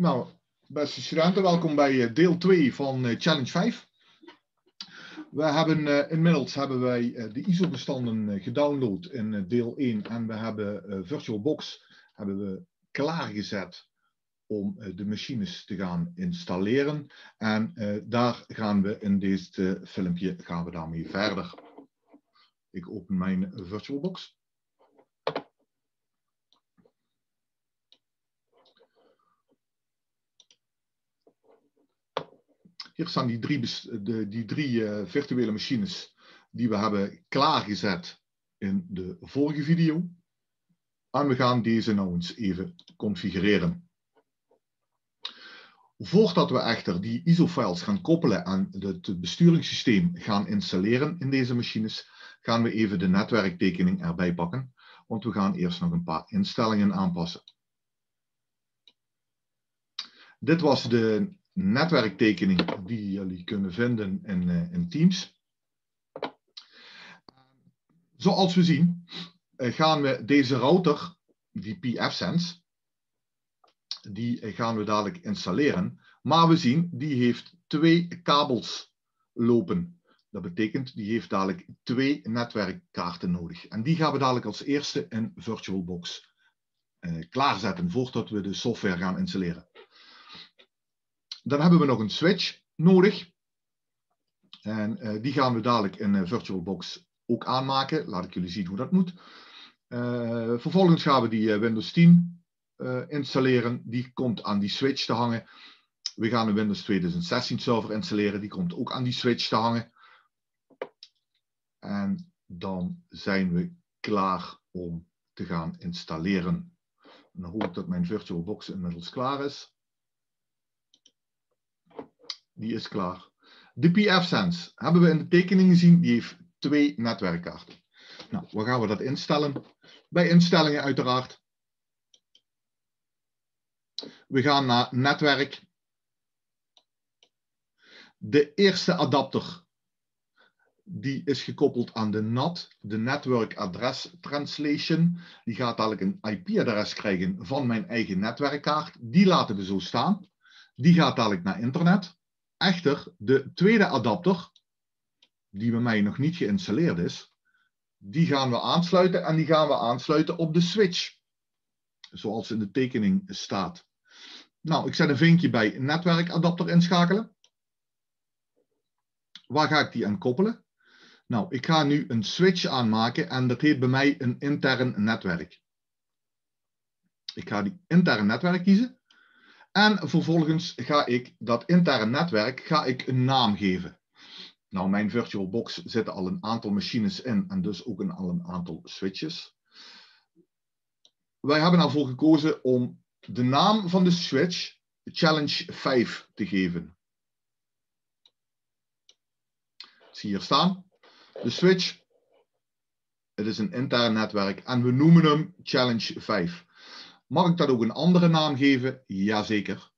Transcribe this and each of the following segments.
Nou, beste studenten, welkom bij eh, deel 2 van eh, Challenge 5. We hebben uh, inmiddels hebben wij de ISO-bestanden gedownload in deel 1 en we hebben VirtualBox hebben we klaargezet om de machines te gaan installeren. En daar gaan we in dit filmpje gaan we daarmee verder. Ik open mijn VirtualBox. Hier staan die drie, de, die drie uh, virtuele machines die we hebben klaargezet in de vorige video. En we gaan deze nou eens even configureren. Voordat we echter die ISO-files gaan koppelen aan het besturingssysteem gaan installeren in deze machines, gaan we even de netwerktekening erbij pakken. Want we gaan eerst nog een paar instellingen aanpassen. Dit was de netwerktekening die jullie kunnen vinden in, uh, in Teams. Zoals we zien uh, gaan we deze router, die PFSense, die uh, gaan we dadelijk installeren. Maar we zien, die heeft twee kabels lopen. Dat betekent, die heeft dadelijk twee netwerkkaarten nodig. En die gaan we dadelijk als eerste in VirtualBox klaarzetten, voordat we de software gaan installeren. Dan hebben we nog een switch nodig. En uh, die gaan we dadelijk in uh, VirtualBox ook aanmaken. Laat ik jullie zien hoe dat moet. Uh, vervolgens gaan we die Windows 10 installeren. Die komt aan die switch te hangen. We gaan een Windows 2016 server installeren. Die komt ook aan die switch te hangen. En dan zijn we klaar om te gaan installeren. En dan hoop ik dat mijn VirtualBox inmiddels klaar is die is klaar. De PF-Sense hebben we in de tekening gezien, die heeft twee netwerkkaarten. Nou, waar gaan we dat instellen? Bij instellingen uiteraard. We gaan naar netwerk. De eerste adapter die is gekoppeld aan de NAT, de Network Address Translation. Die gaat dadelijk een IP-adres krijgen van mijn eigen netwerkkaart. Die laten we zo staan. Die gaat dadelijk naar internet. Echter, de tweede adapter, die bij mij nog niet geïnstalleerd is, die gaan we aansluiten en die gaan we aansluiten op de switch. Zoals in de tekening staat. Nou, ik zet een vinkje bij netwerkadapter inschakelen. Waar ga ik die aan koppelen? Nou, ik ga nu een switch aanmaken en dat heet bij mij een intern netwerk. Ik ga die intern netwerk kiezen. En vervolgens ga ik dat interne netwerk ga ik een naam geven. Nou, mijn VirtualBox zitten al een aantal machines in en dus ook een, al een aantal switches. Wij hebben ervoor gekozen om de naam van de switch Challenge 5 te geven. Zie hier staan. De switch. Het is een intern netwerk en we noemen hem Challenge 5. Mag ik dat ook een andere naam geven? Jazeker.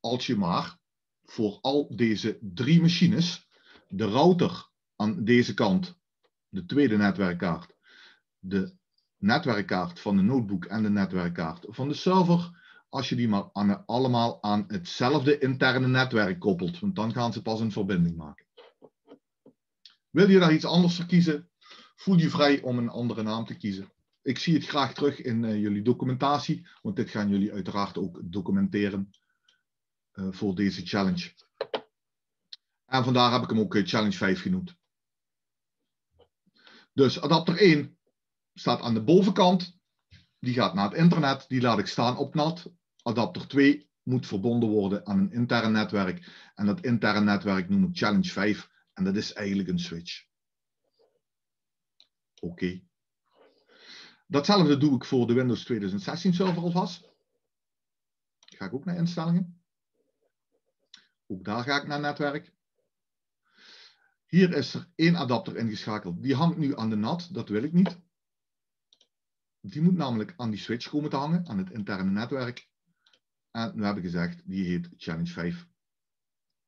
Als je maar voor al deze drie machines de router aan deze kant, de tweede netwerkkaart, de netwerkkaart van de notebook en de netwerkkaart van de server, als je die maar allemaal aan hetzelfde interne netwerk koppelt, want dan gaan ze pas een verbinding maken. Wil je daar iets anders voor kiezen? Voel je vrij om een andere naam te kiezen ik zie het graag terug in uh, jullie documentatie, want dit gaan jullie uiteraard ook documenteren uh, voor deze challenge. En vandaar heb ik hem ook uh, challenge 5 genoemd. Dus adapter 1 staat aan de bovenkant. Die gaat naar het internet. Die laat ik staan op NAT. Adapter 2 moet verbonden worden aan een intern netwerk. En dat interne netwerk noem ik challenge 5. En dat is eigenlijk een switch. Oké. Datzelfde doe ik voor de Windows 2016 server alvast. Ga ik ook naar instellingen. Ook daar ga ik naar netwerk. Hier is er één adapter ingeschakeld. Die hangt nu aan de NAT. Dat wil ik niet. Die moet namelijk aan die switch komen te hangen, aan het interne netwerk. En nu heb ik gezegd, die heet Challenge 5.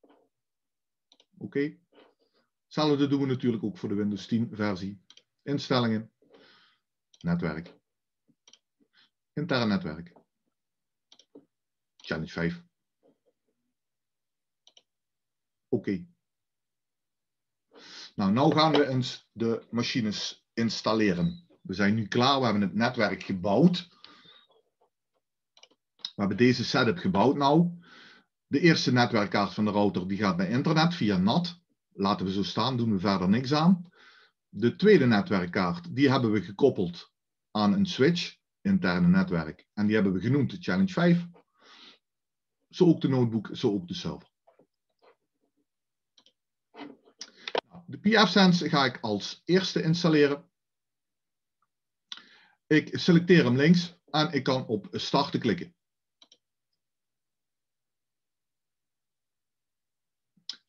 Oké. Okay. Hetzelfde doen we natuurlijk ook voor de Windows 10 versie. Instellingen netwerk. Intern netwerk. challenge 5. Oké. Nou, nu gaan we eens de machines installeren. We zijn nu klaar, we hebben het netwerk gebouwd. We hebben deze setup gebouwd nou. De eerste netwerkkaart van de router die gaat naar internet via NAT. Laten we zo staan, doen we verder niks aan. De tweede netwerkkaart, die hebben we gekoppeld aan een switch, interne netwerk. En die hebben we genoemd Challenge 5. Zo ook de notebook, zo ook de server. De PF-Sense ga ik als eerste installeren. Ik selecteer hem links en ik kan op starten klikken.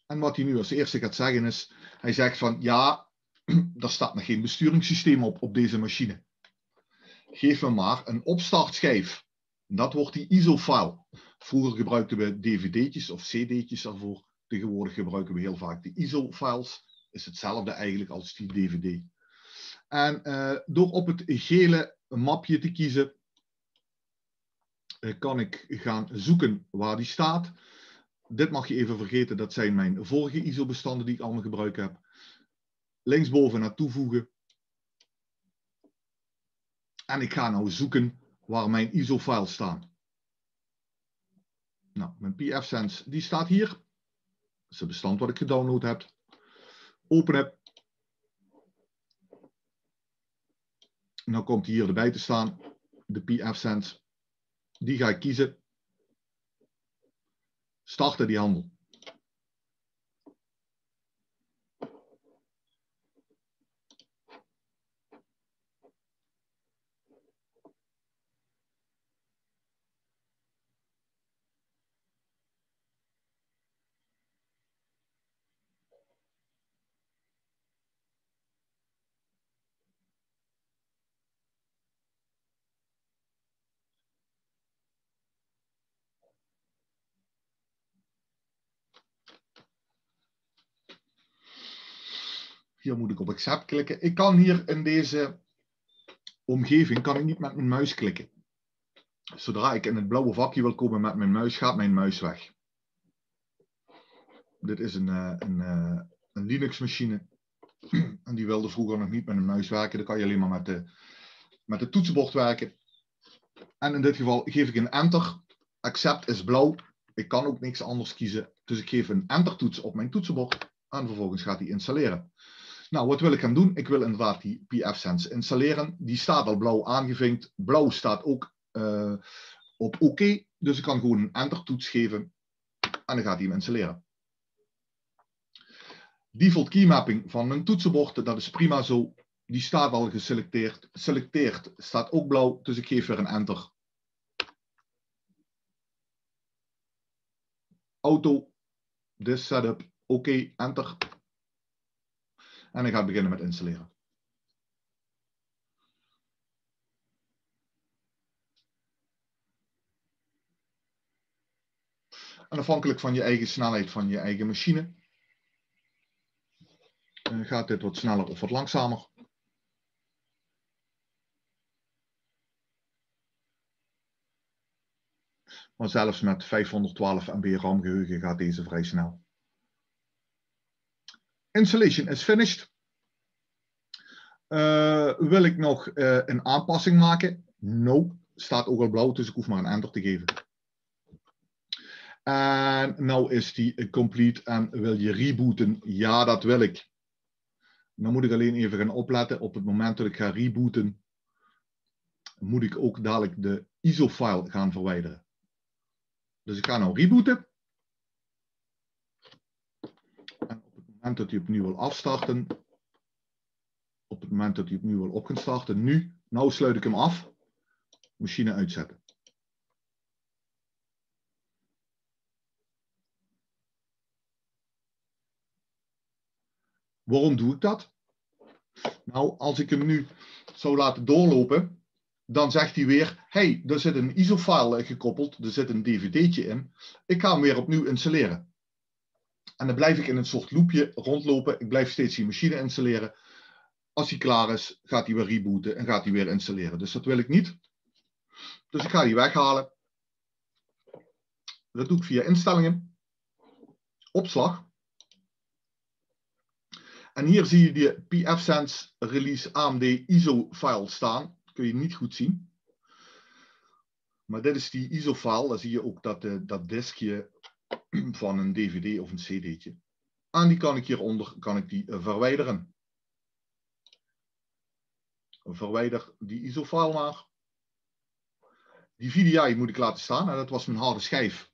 En wat hij nu als eerste gaat zeggen is, hij zegt van ja, er staat nog geen besturingssysteem op op deze machine. Geef me maar een opstartschijf. Dat wordt die ISO-file. Vroeger gebruikten we dvd'tjes of cd'tjes daarvoor. Tegenwoordig gebruiken we heel vaak de ISO-files. Is hetzelfde eigenlijk als die dvd. En uh, door op het gele mapje te kiezen, uh, kan ik gaan zoeken waar die staat. Dit mag je even vergeten, dat zijn mijn vorige ISO-bestanden die ik allemaal gebruikt heb. Linksboven naar toevoegen. En ik ga nou zoeken waar mijn ISO-files staan. Nou, mijn pfSense, die staat hier. Dat is het bestand wat ik gedownload heb. Openen. Nou komt hier erbij te staan. De pfSense. Die ga ik kiezen starten die handel. Hier moet ik op accept klikken. Ik kan hier in deze omgeving kan ik niet met mijn muis klikken. Zodra ik in het blauwe vakje wil komen met mijn muis, gaat mijn muis weg. Dit is een, eh, een, eh, een Linux machine. En die wilde vroeger nog niet met een muis werken. Dan kan je alleen maar met de, met het toetsenbord werken. En in dit geval geef ik een enter. Accept is blauw. Ik kan ook niks anders kiezen. Dus ik geef een enter toets op mijn toetsenbord. En vervolgens gaat hij installeren. Nou, wat wil ik gaan doen? Ik wil inderdaad die pfSense installeren. Die staat al blauw aangevinkt. Blauw staat ook uh, op oké. Dus ik kan gewoon een enter toets geven. En dan gaat hij hem installeren. Default keymapping van mijn toetsenbord, dat is prima zo. Die staat al geselecteerd. Selecteerd staat ook blauw, dus ik geef weer een enter. Auto, this setup, oké, enter. En ik ga beginnen met installeren. En afhankelijk van je eigen snelheid van je eigen machine eh, gaat dit wat sneller of wat langzamer. Maar zelfs met 512 MB RAM geheugen gaat deze vrij snel. Installation is finished. Uh, wil ik nog uh, een aanpassing maken? No. Staat ook al blauw, dus ik hoef maar een enter te geven. En nou is die complete en wil je rebooten? Ja, dat wil ik. Dan moet ik alleen even gaan opletten. Op het moment dat ik ga rebooten, moet ik ook dadelijk de ISO-file gaan verwijderen. Dus ik ga nou rebooten. Moment dat hij opnieuw wil afstarten, op het moment dat hij opnieuw wil op starten, nu, nou sluit ik hem af, machine uitzetten. Waarom doe ik dat? Nou, als ik hem nu zou laten doorlopen, dan zegt hij weer, hey, er zit een ISO-file gekoppeld, er zit een dvd'tje in. Ik ga hem weer opnieuw installeren. En dan blijf ik in een soort loopje rondlopen. Ik blijf steeds die machine installeren. Als hij klaar is, gaat hij weer rebooten en gaat hij weer installeren. Dus dat wil ik niet. Dus ik ga die weghalen. Dat doe ik via instellingen, opslag. En hier zie je de pfSense release AMD ISO file staan. Dat kun je niet goed zien. Maar dit is die ISO file. Dan zie je ook dat, uh, dat diskje van een DVD of een CD'tje. En die kan ik hieronder kan ik die, uh, verwijderen. Verwijder die ISO-file maar. Die VDI moet ik laten staan. En dat was mijn harde schijf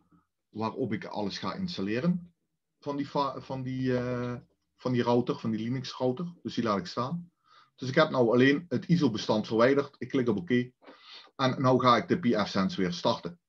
waarop ik alles ga installeren van die, van die, uh, van die router, van die Linux router. Dus die laat ik staan. Dus ik heb nou alleen het ISO-bestand verwijderd. Ik klik op oké. OK. En nu ga ik de PF-Sense weer starten.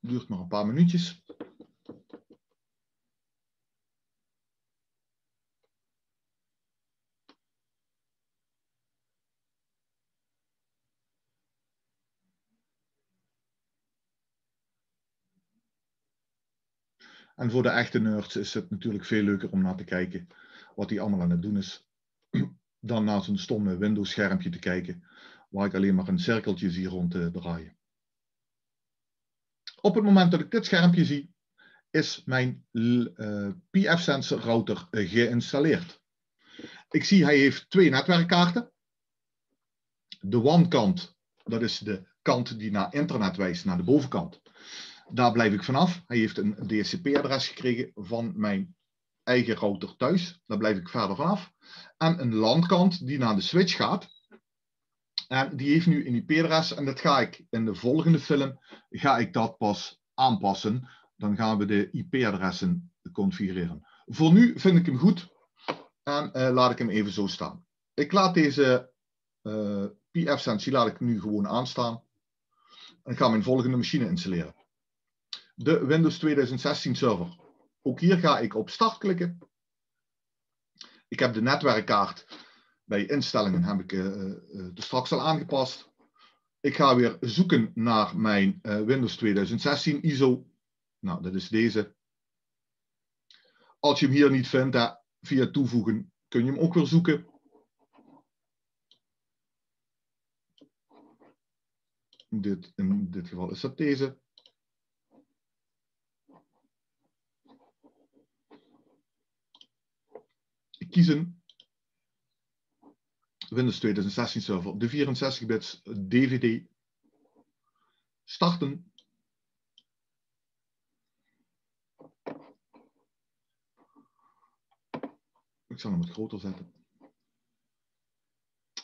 Duurt maar een paar minuutjes. En voor de echte nerds is het natuurlijk veel leuker om naar te kijken wat hij allemaal aan het doen is. Dan naar zo'n stomme Windows schermpje te kijken, waar ik alleen maar een cirkeltje zie rond te draaien. Op het moment dat ik dit schermpje zie, is mijn uh, PF-sensor router geïnstalleerd. Ik zie hij heeft twee netwerkkaarten. De one-kant, dat is de kant die naar internet wijst, naar de bovenkant. Daar blijf ik vanaf. Hij heeft een DHCP-adres gekregen van mijn eigen router thuis. Daar blijf ik verder vanaf. En een landkant die naar de switch gaat. En die heeft nu een IP-adres en dat ga ik in de volgende film, ga ik dat pas aanpassen. Dan gaan we de IP-adressen configureren. Voor nu vind ik hem goed en uh, laat ik hem even zo staan. Ik laat deze uh, eh, PF-sensie laat ik nu gewoon aanstaan. En ga mijn volgende machine installeren. De Windows 2016 server. Ook hier ga ik op start klikken. Ik heb de netwerkkaart bij instellingen heb ik uh, uh, straks al aangepast. Ik ga weer zoeken naar mijn Windows 2016 ISO. Nou, dat is deze. Als je hem hier niet vindt, via toevoegen kun je hem ook weer zoeken. Dit, in dit geval is dat deze. Een Windows 2016 server, de 64 bits DVD starten. Ik zal hem wat groter zetten.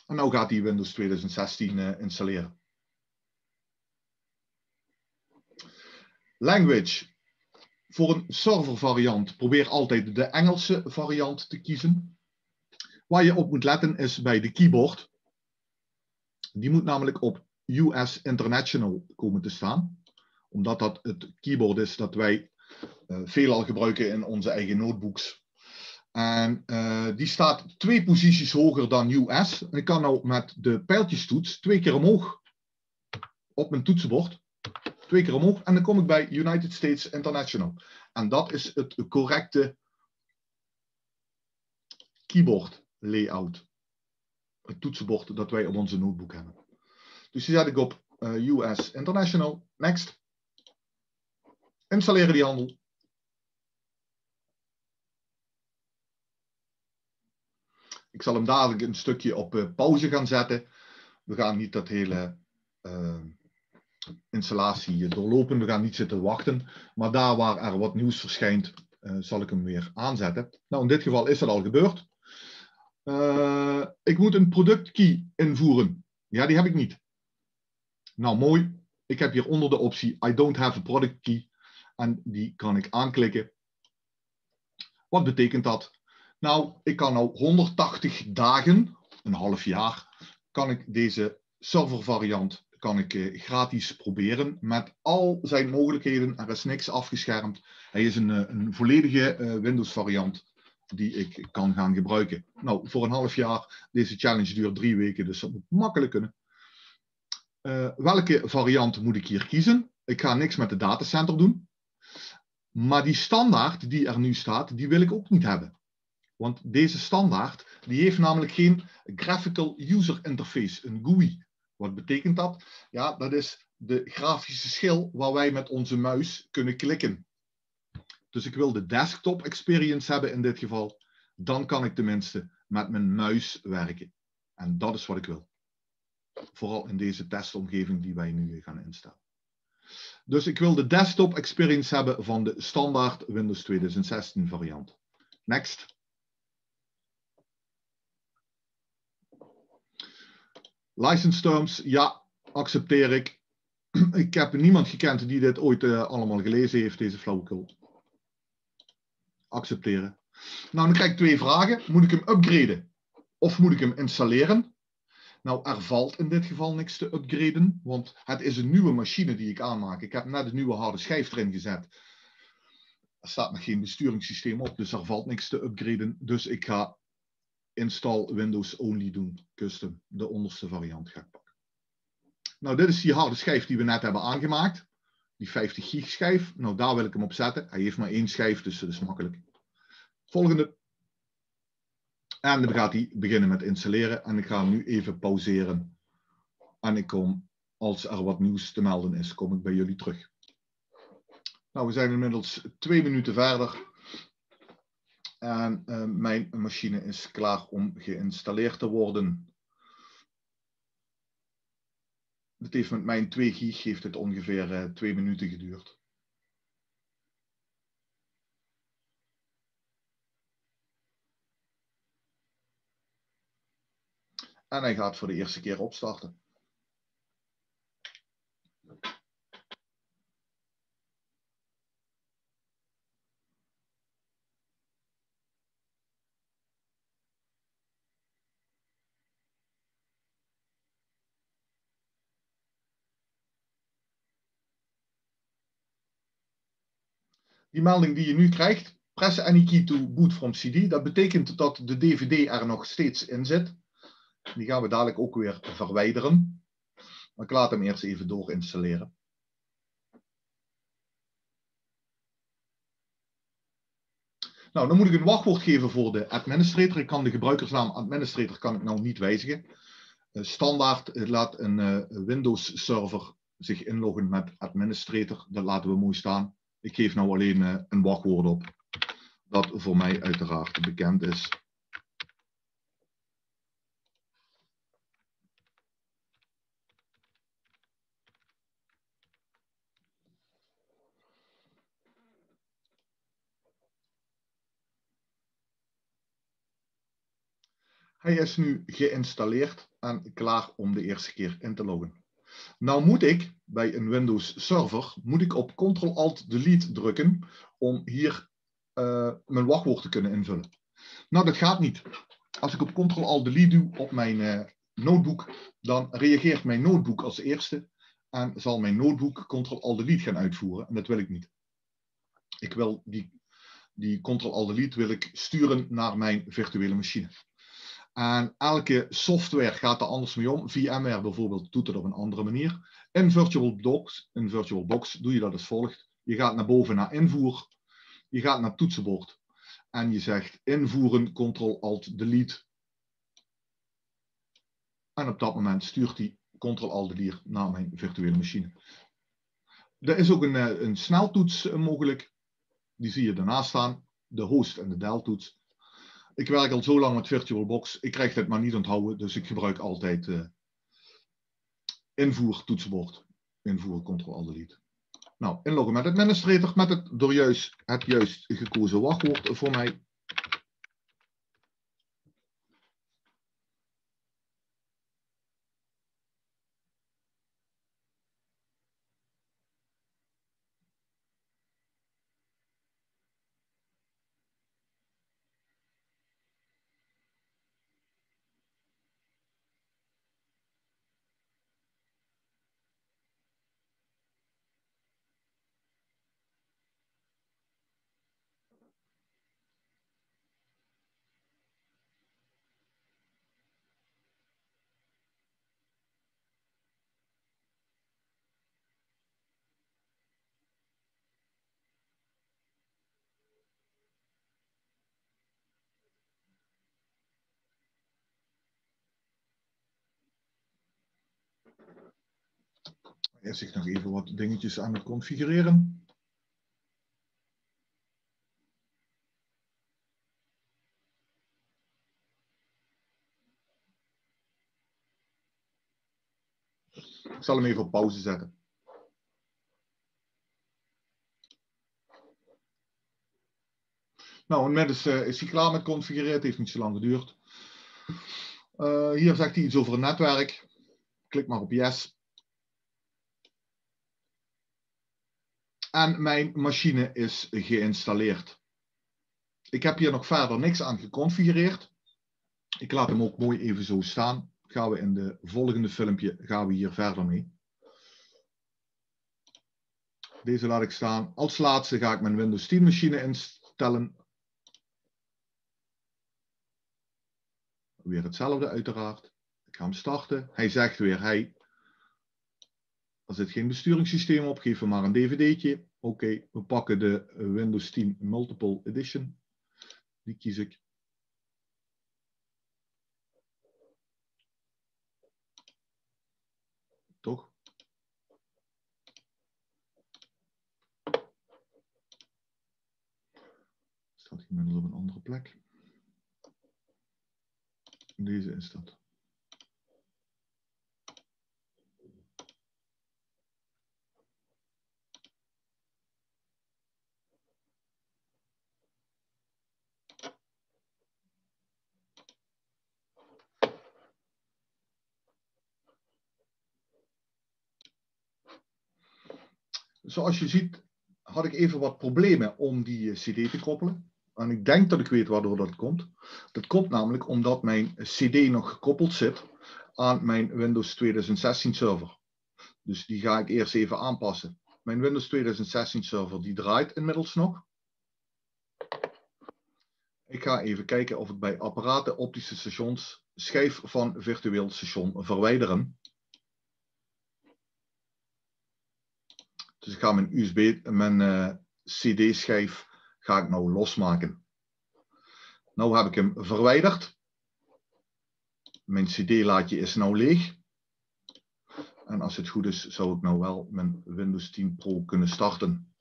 En nu gaat hij Windows 2016 uh, installeren. Language. Voor een server variant probeer altijd de Engelse variant te kiezen. Waar je op moet letten is bij de keyboard. Die moet namelijk op US International komen te staan. Omdat dat het keyboard is dat wij uh, veelal gebruiken in onze eigen notebooks. En uh, die staat twee posities hoger dan US. En ik kan nou met de pijltjestoets twee keer omhoog op mijn toetsenbord. Twee keer omhoog en dan kom ik bij United States International. En dat is het correcte keyboard layout. Het toetsenbord dat wij op onze notebook hebben. Dus die zet ik op eh, US International. Next. Installeren die handel. Ik zal hem dadelijk een stukje op uh, pauze gaan zetten. We gaan niet dat hele uh, installatie doorlopen. We gaan niet zitten wachten. Maar daar waar er wat nieuws verschijnt, zal ik hem weer aanzetten. Nou, in dit geval is dat al gebeurd. Uh, ik moet een productkey invoeren. Ja, die heb ik niet. Nou, mooi. Ik heb hier onder de optie I don't have a product key. En die kan ik aanklikken. Wat betekent dat? Nou, ik kan nou 180 dagen, een half jaar, kan ik deze server variant kan ik eh, gratis proberen met al zijn mogelijkheden. Er is niks afgeschermd. Hij is een, een volledige Windows variant die ik kan gaan gebruiken. Nou, voor een half jaar. Deze challenge duurt drie weken, dus dat moet makkelijk kunnen. welke variant moet ik hier kiezen? Ik ga niks met de datacenter doen. Maar die standaard die er nu staat, die wil ik ook niet hebben. Want deze standaard, die heeft namelijk geen Graphical User Interface, een GUI. Wat betekent dat? Ja, dat is de grafische schil waar wij met onze muis kunnen klikken. Dus ik wil de desktop experience hebben in dit geval. Dan kan ik tenminste met mijn muis werken. En dat is wat ik wil. Vooral in deze testomgeving die wij nu gaan instellen. Dus ik wil de desktop experience hebben van de standaard Windows 2016 variant. Next. License terms, ja, accepteer ik. Ik heb niemand gekend die dit ooit uh, allemaal gelezen heeft, deze flauwekul. Accepteren. Nou, dan krijg ik twee vragen. Moet ik hem upgraden? Of moet ik hem installeren? Nou, er valt in dit geval niks te upgraden, want het is een nieuwe machine die ik aanmaak. Ik heb net een nieuwe harde schijf erin gezet. Er staat nog geen besturingssysteem op, dus er valt niks te upgraden. Dus ik ga install Windows Only doen, custom, de onderste variant ga ik pakken. Nou, dit is die harde schijf die we net hebben aangemaakt. Die 50 gig schijf. Nou, daar wil ik hem op zetten. Hij heeft maar één schijf, dus dat is makkelijk. Volgende. En dan gaat hij beginnen met installeren. En ik ga hem nu even pauzeren. En ik kom, als er wat nieuws te melden is, kom ik bij jullie terug. Nou, we zijn inmiddels twee minuten verder. En uh, mijn machine is klaar om geïnstalleerd te worden. Het heeft met mijn 2 gig heeft het ongeveer uh, twee minuten geduurd. En hij gaat voor de eerste keer opstarten. Die melding die je nu krijgt, press any key to boot from CD. Dat betekent dat de DVD er nog steeds in zit. Die gaan we dadelijk ook weer verwijderen. Maar ik laat hem eerst even doorinstalleren. Nou, dan moet ik een wachtwoord geven voor de administrator. Ik kan de gebruikersnaam administrator kan ik nou niet wijzigen. Eh, standaard laat een eh, Windows server zich inloggen met administrator. Dat laten we mooi staan. Ik geef nou alleen een wachtwoord op. Dat voor mij uiteraard bekend is. Hij is nu geïnstalleerd en klaar om de eerste keer in te loggen. Nou moet ik bij een Windows server moet ik op Ctrl-Alt-Delete drukken om hier uh, mijn wachtwoord te kunnen invullen. Nou, dat gaat niet. Als ik op Ctrl-Alt-Delete doe op mijn uh, notebook, dan reageert mijn notebook als eerste en zal mijn notebook Ctrl-Alt-Delete gaan uitvoeren. En dat wil ik niet. Ik wil die, die Ctrl-Alt-Delete wil ik sturen naar mijn virtuele machine. En elke software gaat er anders mee om. VMware bijvoorbeeld doet het op een andere manier. In VirtualBox, in VirtualBox doe je dat als volgt. Je gaat naar boven naar invoer. Je gaat naar toetsenbord. En je zegt invoeren, Ctrl-Alt-Delete. En op dat moment stuurt hij Ctrl-Alt-Delete naar mijn virtuele machine. Er is ook een, eh, een sneltoets mogelijk. Die zie je daarnaast staan. De host en de deltoets. Ik werk al zo lang met VirtualBox. Ik krijg het maar niet onthouden, dus ik gebruik altijd uh, invoer toetsenbord. Invoer Ctrl-Alt-Delete. Nou, inloggen met administrator met het door juist, het juist gekozen wachtwoord voor mij. Eerst ik nog even wat dingetjes aan het configureren. Ik zal hem even op pauze zetten. Nou, inmiddels uh, is hij klaar met configureren. Het heeft niet zo lang geduurd. Uh, hier zegt hij iets over een netwerk. Klik maar op yes. En mijn machine is geïnstalleerd. Ik heb hier nog verder niks aan geconfigureerd. Ik laat hem ook mooi even zo staan. Gaan we in de volgende filmpje gaan we hier verder mee. Deze laat ik staan. Als laatste ga ik mijn Windows 10 machine instellen. Weer hetzelfde uiteraard. Ik ga hem starten. Hij zegt weer, hey, er zit geen besturingssysteem op, geef hem maar een dvd'tje. Oké, we pakken de Windows 10 Multiple Edition. Die kies ik. Toch? Staat inmiddels op een andere plek. Deze is dat. Zoals je ziet had ik even wat problemen om die eh, CD te koppelen. En ik denk dat ik weet waardoor dat komt. Dat komt namelijk omdat mijn CD nog gekoppeld zit aan mijn Windows 2016 server. Dus die ga ik eerst even aanpassen. Mijn Windows 2016 server die draait inmiddels nog. Ik ga even kijken of ik bij apparaten optische stations schijf van virtueel station verwijderen. Dus ik ga mijn USB, mijn eh, CD-schijf ga ik nou losmaken. Nou heb ik hem verwijderd. Mijn CD-laadje is nou leeg. En als het goed is, zou ik nou wel mijn Windows 10 Pro kunnen starten.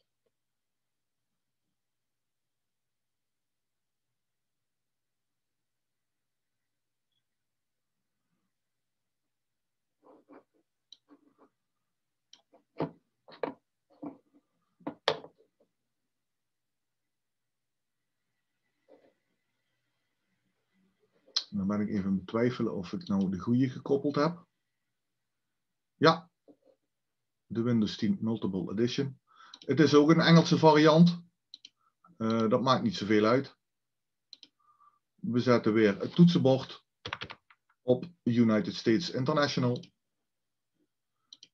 Dan ben ik even twijfelen of ik nou de goede gekoppeld heb. Ja, de Windows 10 Multiple Edition. Het is ook een Engelse variant. Uh, dat maakt niet zoveel uit. We zetten weer het toetsenbord op United States International.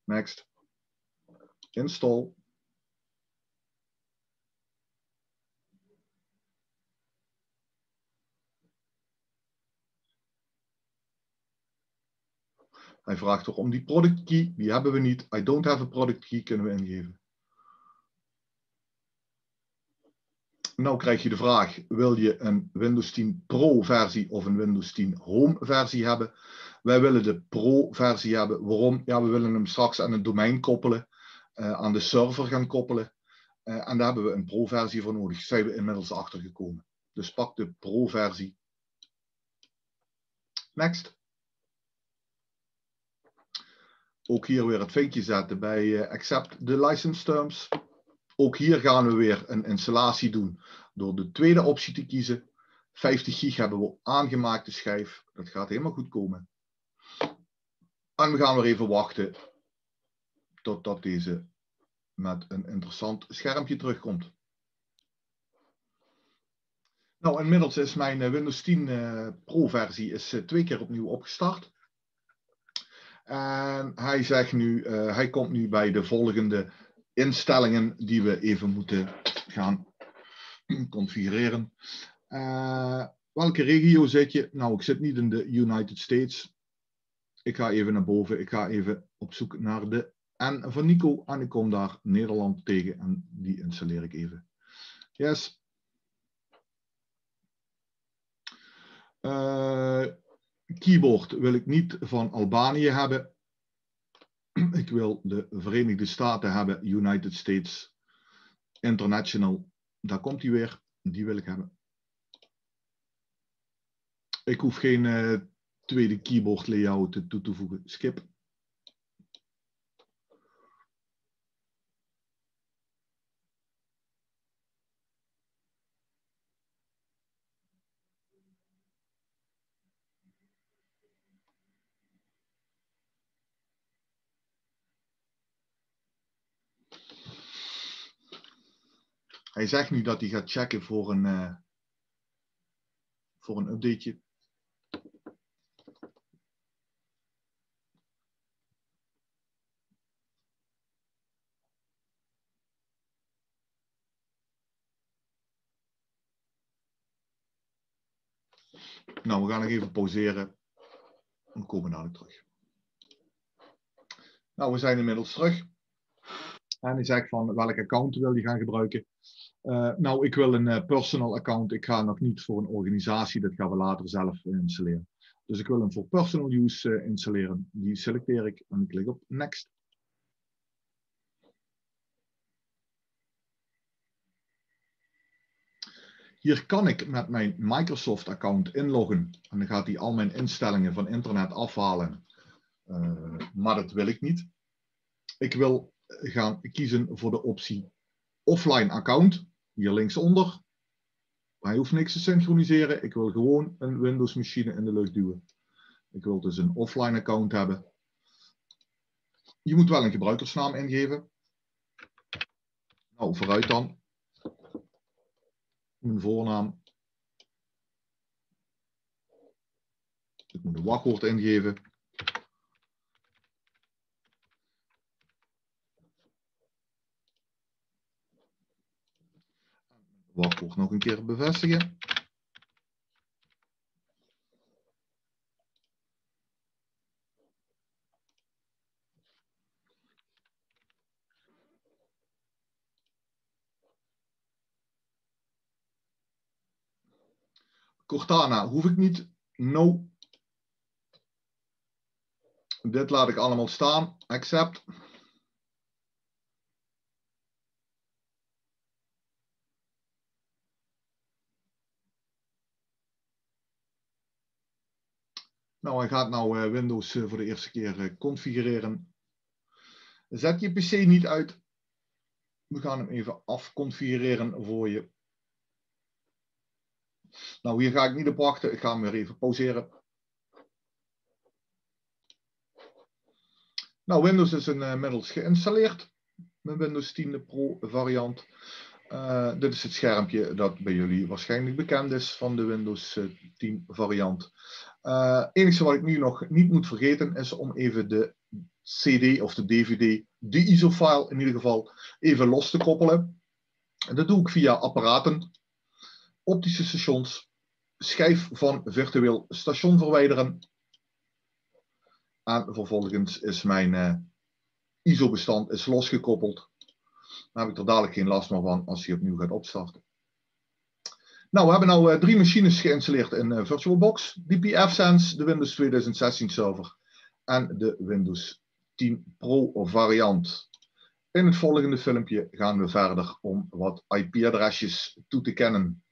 Next. Install. Hij vraagt toch om die product key. Die hebben we niet. I don't have a product key kunnen we ingeven. Nou krijg je de vraag, wil je een Windows 10 Pro versie of een Windows 10 Home versie hebben? Wij willen de Pro versie hebben. Waarom? Ja, we willen hem straks aan een domein koppelen, uh, aan de server gaan koppelen. Uh, en daar hebben we een Pro versie voor nodig. Zijn we inmiddels achter gekomen. Dus pak de Pro versie. Next. Ook hier weer het vinkje zetten bij uh, accept the license terms. Ook hier gaan we weer een installatie doen door de tweede optie te kiezen. 50 gig hebben we aangemaakte schijf. Dat gaat helemaal goed komen. En we gaan weer even wachten totdat deze met een interessant schermpje terugkomt. Nou, inmiddels is mijn eh, Windows 10 uh, eh, Pro versie is, twee keer opnieuw opgestart. En hij zegt nu, uh, hij komt nu bij de volgende instellingen die we even moeten gaan configureren. Uh, welke regio zit je? Nou, ik zit niet in de United States. Ik ga even naar boven. Ik ga even op zoek naar de N van Nico. En ik kom daar Nederland tegen en die installeer ik even. Yes. Uh, keyboard wil ik niet van Albanië hebben. Ik wil de Verenigde Staten hebben, United States International. Daar komt hij weer. Die wil ik hebben. Ik hoef geen uh, tweede keyboard layout toe te voegen. Skip. Hij zegt nu dat hij gaat checken voor een, uh, voor een updateje. Nou, we gaan nog even pauzeren. En komen dadelijk terug. Nou, we zijn inmiddels terug. En hij zegt van welk account wil je gaan gebruiken. Uh, nou, ik wil een uh, personal account. Ik ga nog niet voor een organisatie. Dat gaan we later zelf installeren. Dus ik wil hem voor personal use installeren. Die selecteer ik en ik klik op next. Hier kan ik met mijn Microsoft account inloggen. En dan gaat hij al mijn instellingen van internet afhalen. maar dat wil ik niet. Ik wil gaan kiezen voor de optie offline account. Hier linksonder. Hij hoeft niks te synchroniseren. Ik wil gewoon een Windows machine in de lucht duwen. Ik wil dus een offline account hebben. Je moet wel een gebruikersnaam ingeven. Nou, vooruit dan. Mijn voornaam. Ik moet een wachtwoord ingeven. Wachtwoord nog een keer bevestigen. Cortana hoef ik niet. No. Dit laat ik allemaal staan. Accept. Nou, hij gaat nou uh, Windows uh, voor de eerste keer uh, configureren. Zet je PC niet uit. We gaan hem even afconfigureren voor je. Nou, hier ga ik niet op wachten. Ik ga hem weer even pauzeren. Nou, Windows is inmiddels geïnstalleerd. Mijn Windows 10 Pro variant. Dit is het schermpje dat bij jullie waarschijnlijk bekend is van de Windows 10 variant. Uh, enige wat ik nu nog niet moet vergeten is om even de CD of de DVD, de ISO-file in ieder geval, even los te koppelen. En dat doe ik via apparaten, optische stations, schijf van virtueel station verwijderen. En vervolgens is mijn uh, ISO-bestand is losgekoppeld. Dan heb ik er dadelijk geen last meer van als hij opnieuw gaat opstarten. Nou, we hebben nu uh, drie machines geïnstalleerd in uh, VirtualBox. De PF-Sense, de Windows 2016 server en de Windows 10 Pro variant. In het volgende filmpje gaan we verder om wat IP-adresjes toe te kennen.